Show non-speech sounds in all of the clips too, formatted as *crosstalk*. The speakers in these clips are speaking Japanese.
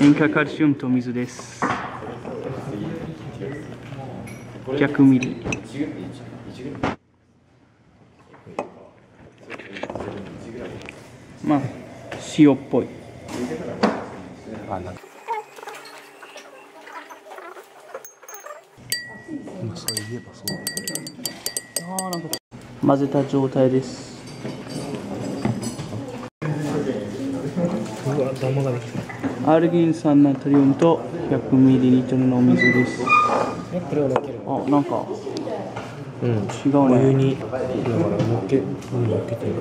塩化カルシウムと水です。100ミリ。まあ塩っぽい。混ぜた状態ですうわダマができた。アルギン酸ナトリウムと100ミリリットルのお水です。えこれをのっけるあなんか。うん。違うお湯ねにだか。らのっけうん。のっけてる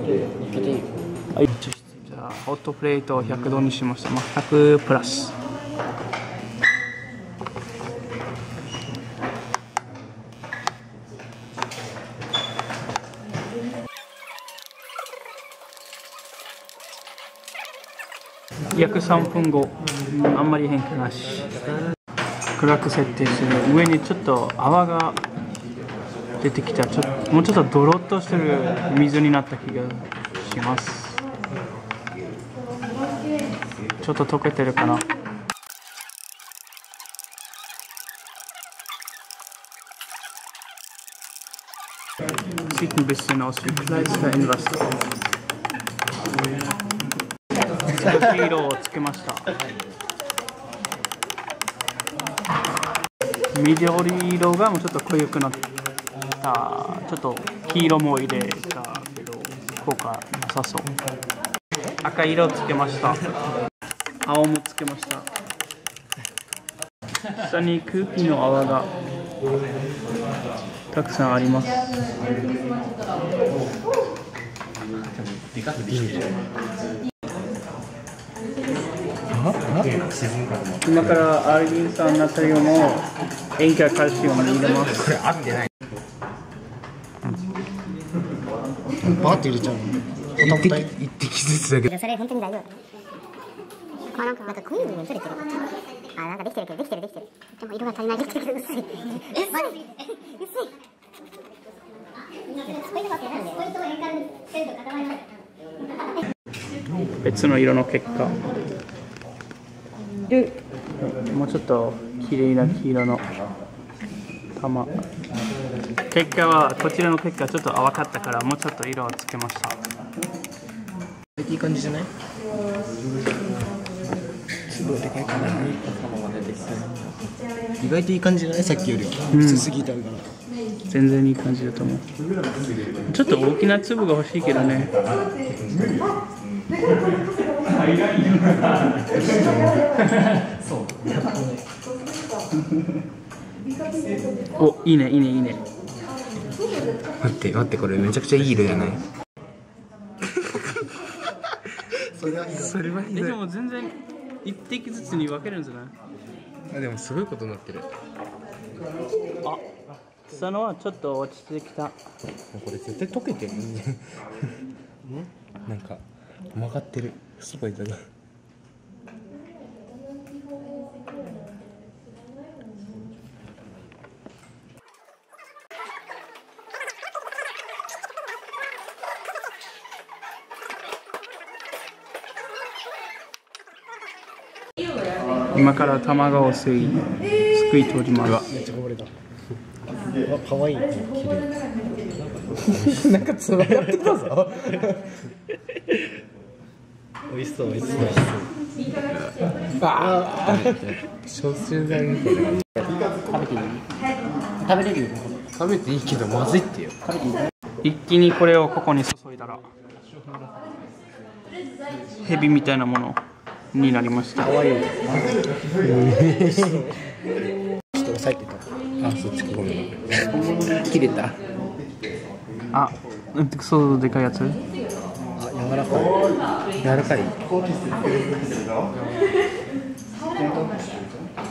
はい。じゃあホットプレートを100度にしました、まあ、100プラス約3分後。あんまり変化なし。暗く設定する上にちょっと泡が出てきた。ちょもうちょっとドロッとしてる水になった気がします。ちょっと溶けてるかな。Sieht ein bisschen aus wie Kleister in Wasser. 少し色をつけました。緑色がもうちょっと濃ゆくなった。ちょっと黄色も入れたけど効果なさそう。赤色つけました。青もつけました。下に空気の泡がたくさんあります。今からアルギン酸ナトリウムを塩化カルシウムに入れますこれ合ってないバーって入れちゃうの一滴一滴ずつだけどそれ本当に大丈夫あなんかなんかクイーンに取れてるあなんかできてるけどできてるできてるでも色が足りないできてるけど薄い薄い薄いスポイトが変換すると固まります別の色の結果。でもうちょっと綺麗な黄色の玉。結果はこちらの結果ちょっと淡かったからもうちょっと色をつけました。いい感じじゃない？粒でかいかな。意外といい感じじゃない？さっきより。は普通すぎたから。全然いい感じだと思う。ちょっと大きな粒が欲しいけどね *laughs* おいいねいいねいいね。待って待ってこれめちゃくちゃいい色じゃない？それはそれはえでも全然一滴ずつに分けるんじゃない？あでもすごいことになってる。もあ草のはちょっと落ちてきた。うこれ絶対溶けてる。*laughs* ね？なんか曲がってる。スパイトが今から卵を吸いすくい取ります。めっちゃこぼれた。あ可愛い。綺麗 *laughs* なんかつながってたぞ。美味しそう美味しそう。ああ。消臭剤みたいな食べていい食べれるよ食べていいけどまずいってよ。食べていい一気にこれをここに注いだらヘビみたいなものになりました。ちょっと押さえてた。あそっちごめん切れたああうん。そうでかいやつ？柔らかい。柔らかい。*laughs*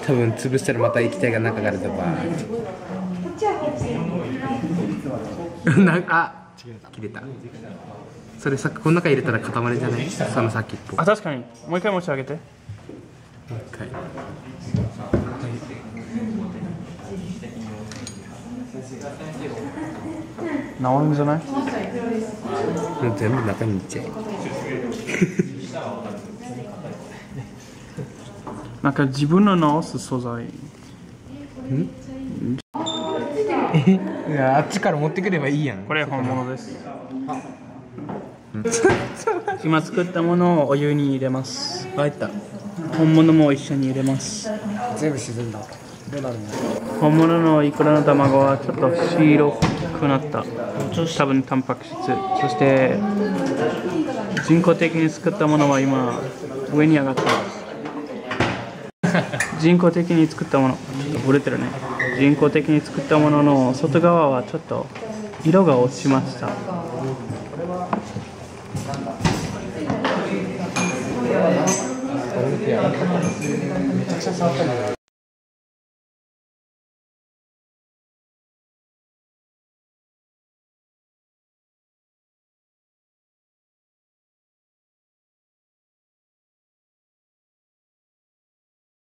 多分潰したらまた液体が中から出ば *laughs* なんあ切れた。それさこの中入れたら塊じゃない？その先っぽ。もあ確かに。もう一回持ち上げて。う一回。治るんじゃない全部中にいっちゃえなんか自分の直す素材いやあっちから持ってくればいいやんこれ本物です今作ったものをお湯に入れます入った本物も一緒に入れます全部沈んだどうなるの本物のイクラの卵はちょっと白くなった。多分タンパク質。そして人工的に作ったものは今上に上がってます。*laughs* 人工的に作ったもの。ちょっとブレてるね。人工的に作ったものの外側はちょっと色が落ちました。めちゃくちゃ触った